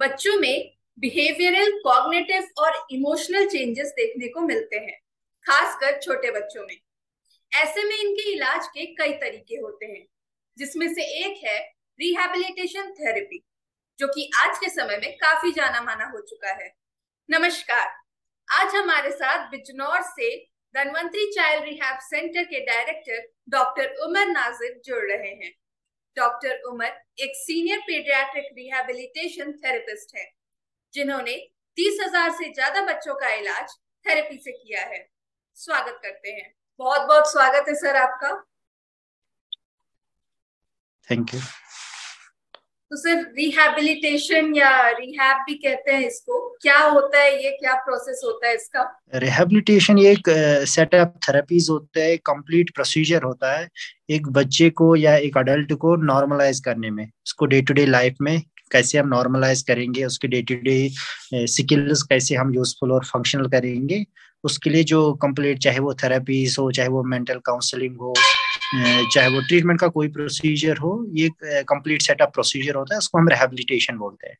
बच्चों में behavioural cognitive और इमोशनल चेंजेस देखने को मिलते हैं, खासकर छोटे बच्चों में। ऐसे में इनके इलाज के कई तरीके होते हैं, जिसमें से एक है रिहेबिलिटेशन थेरेपी जो कि आज के समय में काफ़ी जाना माना हो चुका है। नमस्कार, आज हमारे साथ बिजनौर से धनवंतरी चाइल्ड रिहैब सेंटर के डायरेक्टर डॉक्टर उमर नाजिर जुड़ रहे हैं। डॉक्टर उमर एक सीनियर पीडियाट्रिक रिहैबिलिटेशन थेरेपिस्ट है, जिन्होंने तीस हज़ार से ज़्यादा बच्चों का इलाज थेरेपी से किया है। स्वागत करते हैं। बहुत बहुत स्वागत है सर आपका। थैंक यू तो सर रिहैबिलिटेशन या रिहैब भी कहते हैं इसको। क्या होता है, ये क्या प्रोसेस होता है इसका? रिहैबिलिटेशन ये एक सेटअप थेरेपीज होता है कंप्लीट प्रोसीजर होता है, एक बच्चे को या एक अडल्ट को नॉर्मलाइज करने में। उसको डे टू डे लाइफ में कैसे हम नॉर्मलाइज करेंगे, उसके डे टू डे स्किल्स कैसे हम यूजफुल और फंक्शनल करेंगे, उसके लिए जो कंप्लीट चाहे वो थेरेपीज हो, चाहे वो मेंटल काउंसलिंग हो चाहे वो ट्रीटमेंट का कोई प्रोसीजर हो, ये कंप्लीट सेटअप प्रोसीजर होता है, उसको हम रिहेबिलिटेशन बोलते हैं।